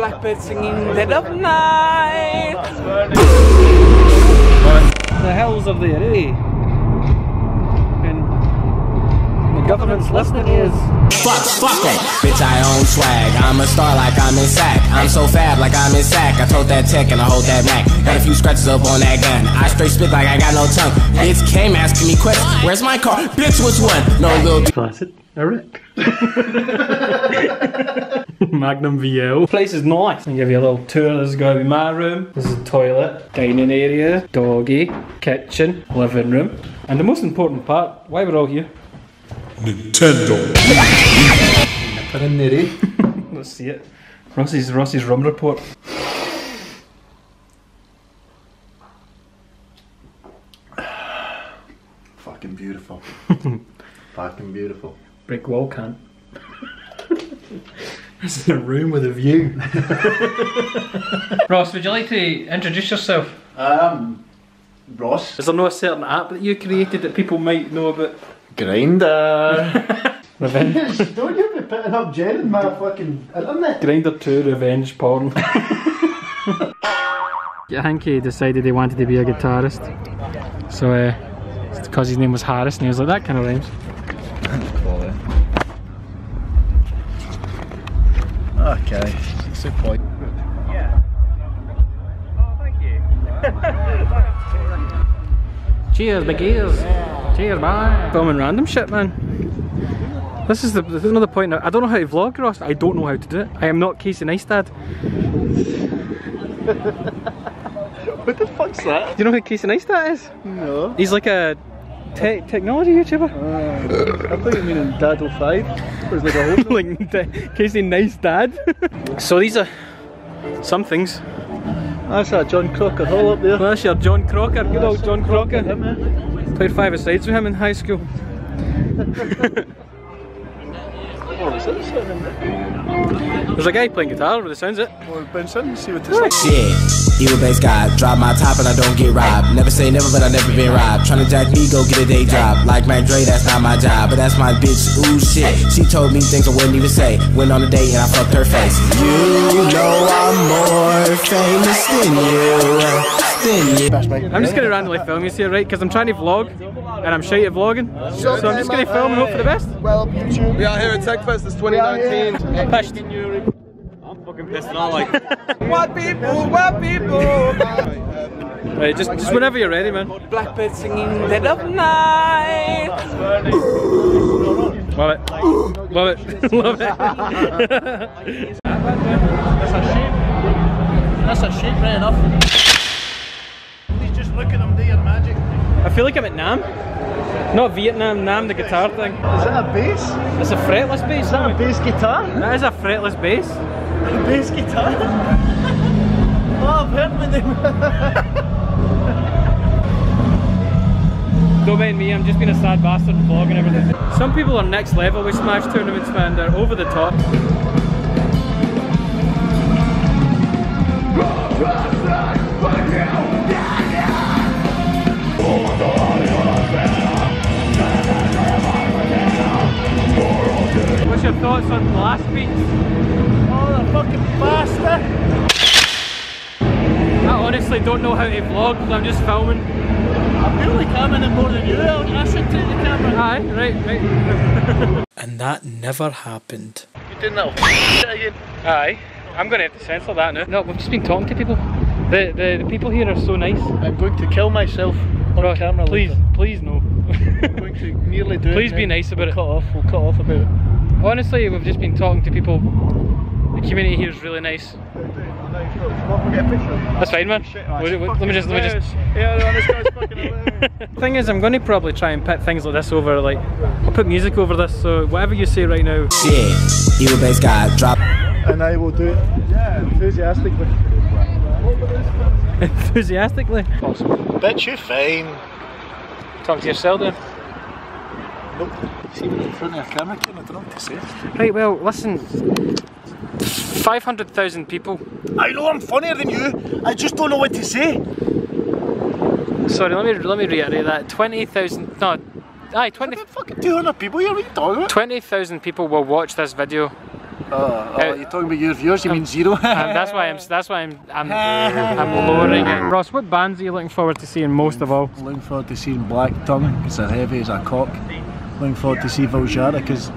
Blackbird singing dead of night. The hells are there, eh? And the government's listening is. Fuck, fuck that. Bitch, I own swag. I'm a star like I'm in sack. I'm so fab like I'm in sack. I told that tech and I hold that Mac. Got a few scratches up on that gun. I straight spit like I got no tongue. Bitch came asking me questions. Where's my car? Bitch, which one? No little Classic. A rip. Magnum VL. Place is nice. I'll give you a little tour. This is going to be my room. This is the toilet, dining area, doggy, kitchen, living room. And the most important part, why we're all here. Nintendo. Put in there, eh? Let's see it. Rossi's Rossi's rum report. Fucking beautiful. Fucking beautiful. Brick wall can't. this is a room with a view. Ross, would you like to introduce yourself? Um, Ross. Is there no certain app that you created that people might know about? Grindr. Revenge. Don't you be putting up Jen in my fucking internet? Grindr 2 revenge porn. yeah, I decided he wanted to be a guitarist. So, uh, it's because his name was Harris and he was like, that kind of rhymes. Okay. It's a point. Oh, Cheers, big ears. Cheers, bye. Filming random shit, man. This is the this is another point. I don't know how to vlog, Ross. I don't know how to do it. I am not Casey Neistat. What the fuck's that? Do you know who Casey Neistat is? No. He's like a tech technology YouTuber. I thought you mean Dad 05. Was like a whole like Casey Nice Dad. so these are some things. That's that John Crocker Hall up there. Well, that's your John Crocker, good old John Crocker. Him, eh? Played five sides with him in high school. There's a guy playing guitar with the sounds it. Well, Benson, see what this is. Shit, evil base guy, drop my top and I don't get robbed. Never say never, but I never been robbed. Tryna jack me, go get a day job. Like Mac Dre, that's not my job, but that's my bitch. Ooh shit, she told me things I wouldn't even say. Went on a date and I fucked her face. You know I'm more famous than you, than you. I'm just gonna randomly film you here, right? Because I'm trying to vlog and I'm shy at vlogging. So I'm just gonna film and hope for the best. Well, YouTube. We are here at TechFest, it's 2019. Pissed. I'm fucking pissed and all like. What people, what people. Right, um, just just whenever you're ready, man. Blackbird singing dead of night. Love it. Love it. Love it. That's a shape. That's a shape, right enough. Just look at them do your magic. I feel like I'm at NAMM. Not Vietnam, NAMM, the guitar thing. Is that a bass? It's a fretless bass. Is that a bass guitar? That is a fretless bass. A bass guitar? oh, I've heard with them. Don't mind me, I'm just being a sad bastard vlogging everything. Some people are next level with Smash tournaments, man. They're over the top. What's your thoughts on the last beat? Oh, the fucking bastard. I honestly don't know how to vlog, so I'm just filming. I'm barely coming in more than you. I'll I should take the camera. Aye, right, right. And that never happened. You're doing that shit again. Aye, I'm gonna have to censor that now. No, we've just been talking to people. The the, the people here are so nice. I'm going to kill myself on Right, camera please, later. please no. Going to nearly do it. Please be nice about we'll it. Cut off. We'll cut off about it. Honestly, we've just been talking to people. The community here is really nice. That's fine, man. Wait, wait, Let me just, let me just. Yeah, no, this guy's. Thing is, I'm going to probably try and put things like this over. Like, I'll put music over this. So whatever you say right now. Shit, evil base guy, drop. and I will do it Yeah, enthusiastically. Enthusiastically. Awesome. Bet you fine. Talk to yourself then. Nope. See me in front of a camera, Ken, I don't know what to say. Right. Well, listen. Five hundred thousand people. I know I'm funnier than you. I just don't know what to say. Sorry, let me let me reiterate that. Twenty thousand. No. Aye, 20 Fucking 200 people here, what are you talking about? 20,000 people will watch this video Oh, oh, you're talking about your viewers, you mean zero? Um, that's why I'm. That's why I'm. I'm, I'm lowering it. Ross, what bands are you looking forward to seeing most of all? Looking forward to seeing Black Tongue because they're heavy as a cock. Looking forward to see Vildhjarta because.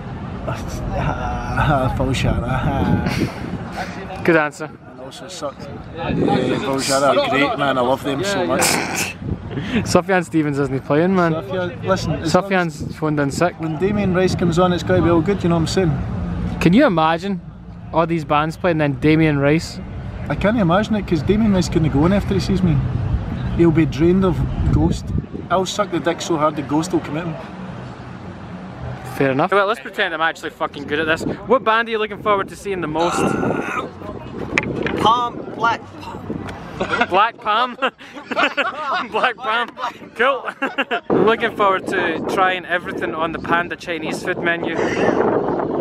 Vildhjarta. Good answer. also sucked. Uh, Vildhjarta are great, man. I love them so much. Sufjan Stevens isn't playing, man. Sufjan, listen, as long as- Sufjan's phoned in sick. when Damien Rice comes on, it's got to be all good, you know what I'm saying? Can you imagine all these bands playing then Damien Rice? I can't imagine it because Damien Rice couldn't go on after he sees me. He'll be drained of Ghost. I'll suck the dick so hard the Ghost will commit him. Fair enough. Well, let's pretend I'm actually fucking good at this. What band are you looking forward to seeing the most? Palm, black. Black Palm. Black Palm. Cool. Looking forward to trying everything on the Panda Chinese food menu.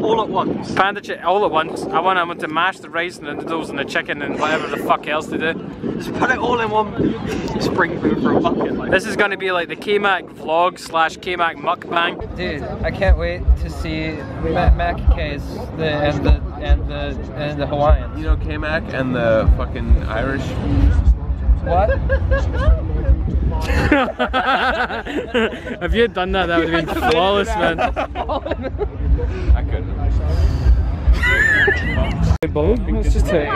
All at once. Panda chi- all at once. I want them to mash the rice and the noodles and the chicken and whatever the fuck else they do. Just put it all in one spring food for a bucket. Like. This is going to be like the K-Mac vlog slash K-Mac mukbang. Dude, I can't wait to see Matt McKay's the and the and the and the Hawaiians. You know K-Mac and the fucking Irish. What? if you had done that, that would have been flawless, man. I couldn't. Hey, Bo, let's just take.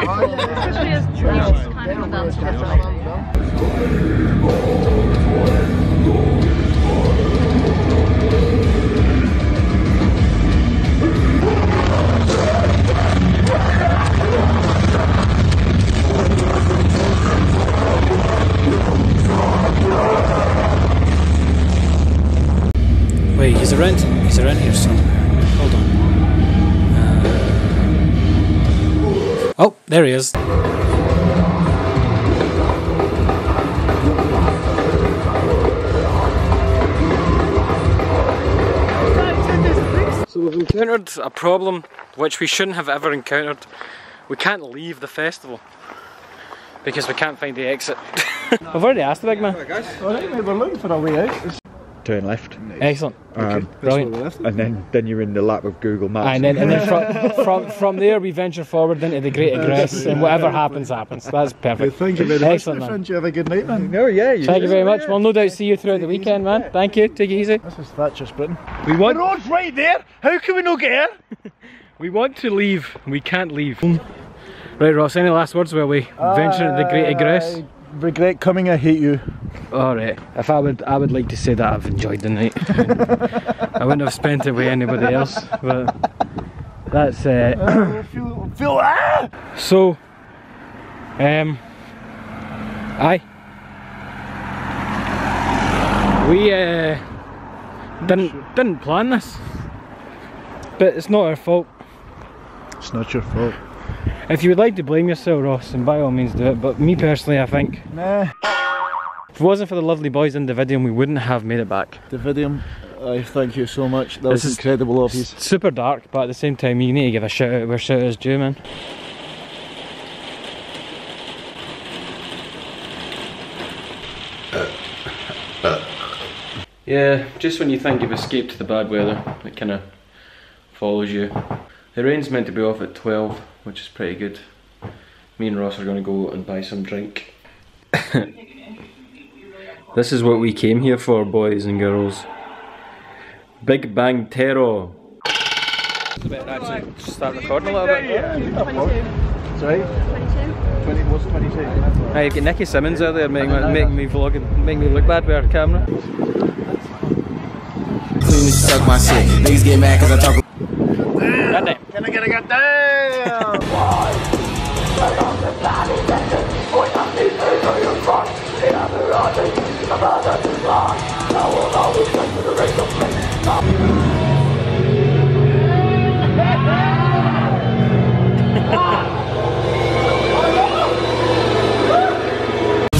Wait, he's around. He's around here somewhere. Hold on. Uh, oh, there he is. So we've encountered a problem which we shouldn't have ever encountered. We can't leave the festival because we can't find the exit. I've already asked the big man. Alright, mate, we're looking for a way out. Turn left, Excellent. um, Brilliant. and then then you're in the lap of Google Maps. And then, and then from, from from there we venture forward into the Great Egress, and whatever happens, happens. That's perfect. Thank you very much, Excellent, man. You have a good night, man. no, yeah, you Thank you very much. We'll no doubt see you throughout the weekend, man. Thank you. Take it easy. This is Thatcher's Britain. We want The road's right there. How can we not get here? we want to leave. We can't leave. Right, Ross. Any last words while we venture into the Great Egress? I regret coming. I hate you. All right. If I would, I would like to say that I've enjoyed the night. I wouldn't have spent it with anybody else, but that's uh, I feel, feel ah! so. Um. Aye. We uh didn't didn't plan this, but it's not our fault. It's not your fault. If you would like to blame yourself, Ross, then by all means do it. But me personally, I think Nah. if it wasn't for the lovely boys in the video, we wouldn't have made it back. Davidium, I thank you so much. That This was incredible of you. super dark, but at the same time, you need to give a shout out where shout out is due, man. Yeah, just when you think you've escaped the bad weather, it kind of follows you. The rain's meant to be off at 12, which is pretty good. Me and Ross are going to go and buy some drink. this is what we came here for, boys and girls. Big Bang Terror. Actually, start recording a little bit. Sorry? 20, what's 22? Hey, you've got Nicky Simmons out there making, making me vlog and making me look bad with our camera. Clean suck my shit. Niggas get mad cause I talk. Goddamn. Can I get a goddamn?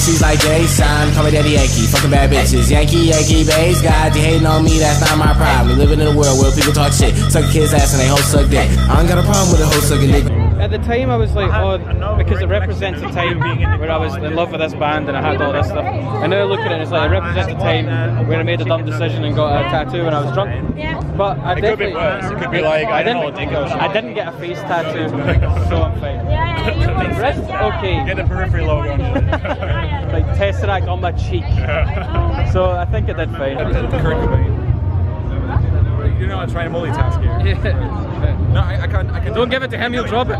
She's like like Jay Sean, call me Daddy Yankee. Fucking bad bitches. Yankee, Yankee, bass. God, you hating on me, that's not my problem. We living in a world where people talk shit. Suck a kid's ass and they hoe suck dick. I don't got a problem with a hoe sucking dick. At the time, I was like, oh, because it represents a time where I was in love with this band and I had all this stuff. And now I look at it, it's like it represents a time where I made a dumb decision and got a tattoo when I was drunk. But I It could be worse. It could be like, I don't know, didn't, dingo shit. I didn't get a face tattoo, so I'm fine. Wrist, okay. Get the periphery logo on it. Like tesseract on my cheek. So I think I did fine. Kurt Cobain. You're not trying to multitask here. No, I, I can't. I can. Don't give it to him, he'll drop it.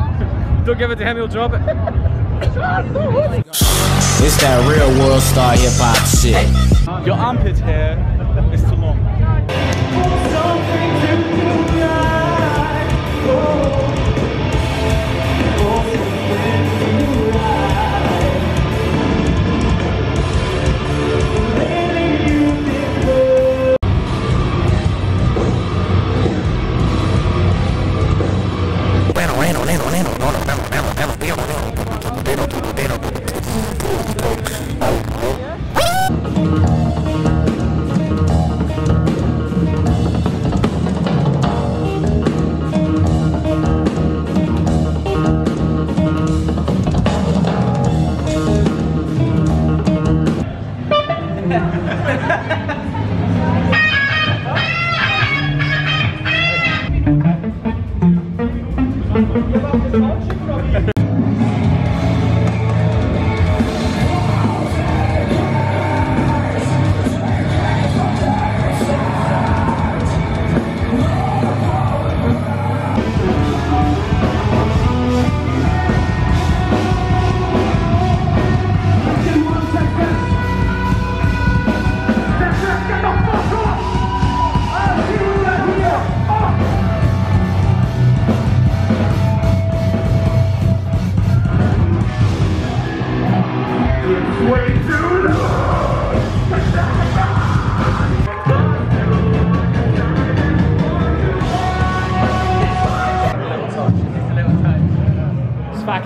Don't give it to him, he'll drop it. It's that real world star hip hop shit. Your armpit hair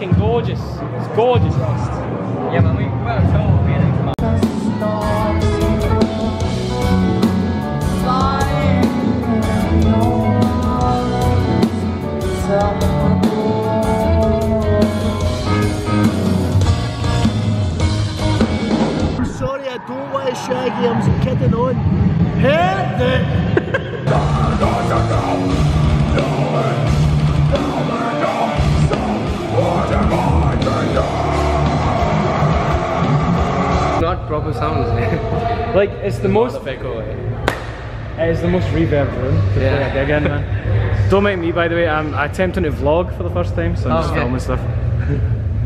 fucking gorgeous. It's gorgeous. Yeah, man, we better tell man. Come on. Sorry, I don't want to shaggy, I'm just kidding on. Hit it! Not proper sounds. Like, it's the most. It's the most reverb room Yeah. play a gig in, man. Don't make me, by the way. I'm attempting to vlog for the first time, so I'm Oh, just okay. filming stuff.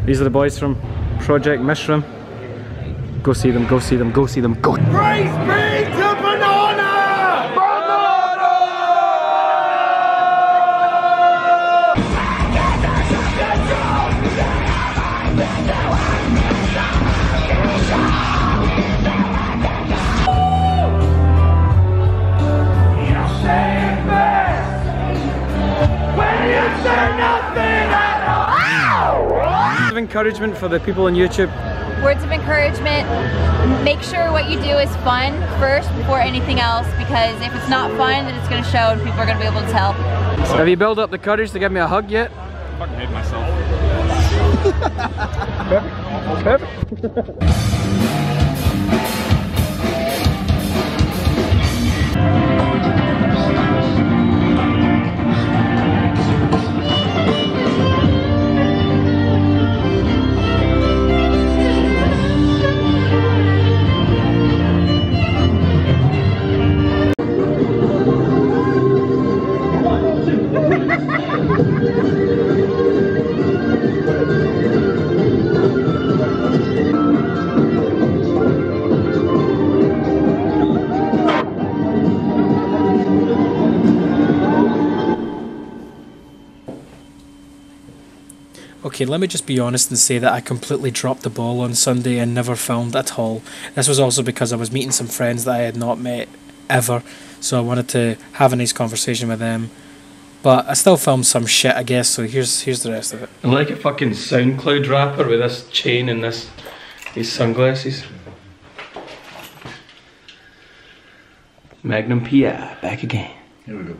These are the boys from Project Mishram. Go see them, go see them, go see them, go. Praise be of encouragement for the people on YouTube. Words of encouragement. Make sure what you do is fun first before anything else because if it's not fun, then it's going to show and people are going to be able to tell. Have you built up the courage to give me a hug yet? I fucking hate myself. Okay, let me just be honest and say that I completely dropped the ball on Sunday and never filmed at all. This was also because I was meeting some friends that I had not met ever, so I wanted to have a nice conversation with them. But I still filmed some shit, I guess. So here's here's the rest of it. I'm like a fucking SoundCloud rapper with this chain and this these sunglasses. Magnum PI, back again. Here we go.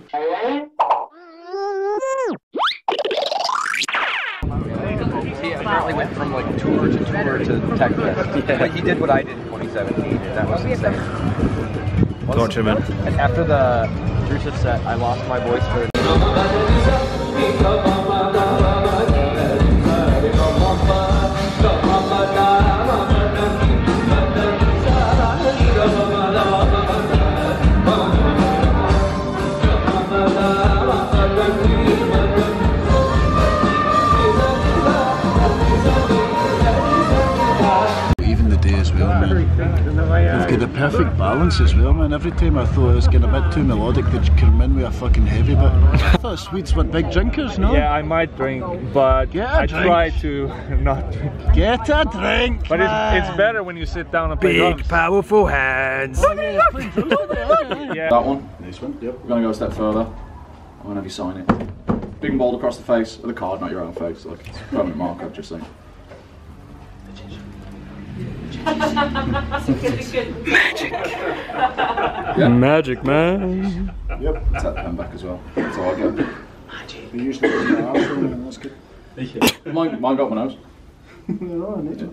From tour to tour to Tech Fest. But he did what I did in 2017, and that was insane. Don't man? And after the Rusev set, I lost my voice for perfect balance as well, man. Every time I thought it was getting a bit too melodic, they'd come in with a fucking heavy bit. I thought Swedes were big drinkers, no? Yeah, I might drink, but Get a I drink. try to not. Get a drink, But it's, man. it's better when you sit down and play drums. powerful hands. Yeah. That one. this one. Yep. We're gonna go a step further. I'm gonna have you sign it. Big and bold across the face of the card, not your own face. Like it's a permanent marker, just saying. Magic, magic man. Yep. Take the pen back as well. That's all I get. We usually do the arsehole, man. That's good. Mine, mine got my nose. no, I need it.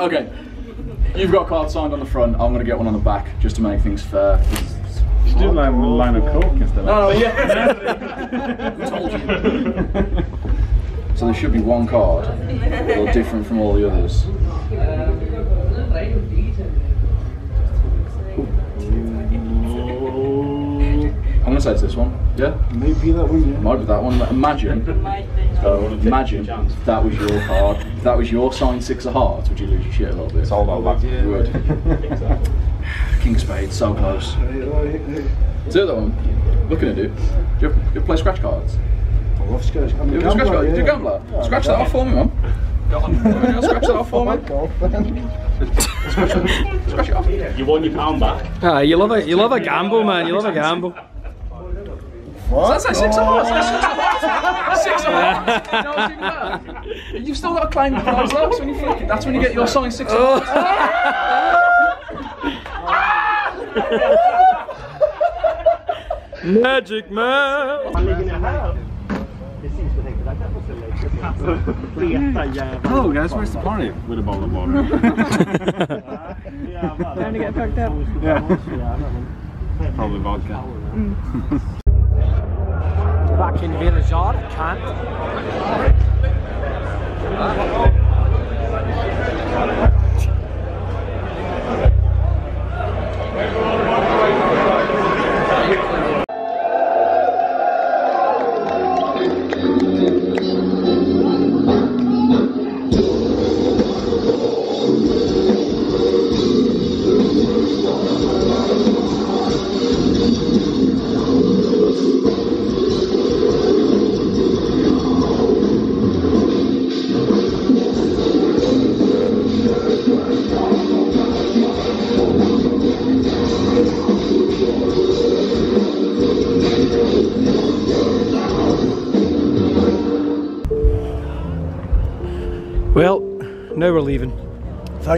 Okay. You've got a card signed on the front. I'm gonna get one on the back just to make things fair. Just do like a line of coke instead. No, no, oh, yeah. Told you? So there should be one card, a little different from all the others. I'm gonna say it's this one. Yeah. Maybe that one, yeah. Might be that one. Imagine. Imagine that was your card. If that was your signed six of hearts, would you lose your shit a little bit? It's all about that. You would. King of Spades, so close. Do that one. Looking at it. Do you, do you play scratch cards? I love scratch. I'm You a have a scratch gambler, card? yeah. Do you gambler? Yeah, scratch that off for me, man. Yeah, scratch that off for me. Scratch it off. You won your pound back. Ah, you love a you love a gamble, man. You love a gamble. What? That's like six of hearts. That's oh. six of hearts. No, it's even better. You've still got to claim the prize though. That's when you fucking, That's when you get your signed six of hearts. Oh. Magic, man. Hello guys, where's the party? With a bottle of water. Time to get fucked up. Yeah. Probably vodka. Mm. Back in Villagard, can't.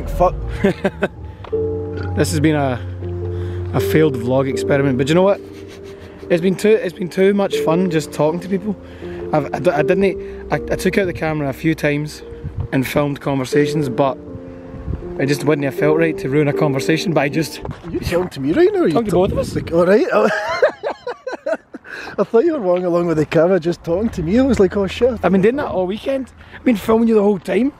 Fuck. This has been a a failed vlog experiment, but you know what? It's been too it's been too much fun just talking to people. I've, I, I didn't I, I took out the camera a few times and filmed conversations, but it just wouldn't have felt right to ruin a conversation. by just You talking to me right now? or you Talking to both of us. Like, all right. Oh. I thought you were walking along with the camera, just talking to me. I was like, oh shit. I've been doing that all weekend. I've been filming you the whole time.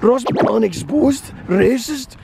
Ross unexposed, racist.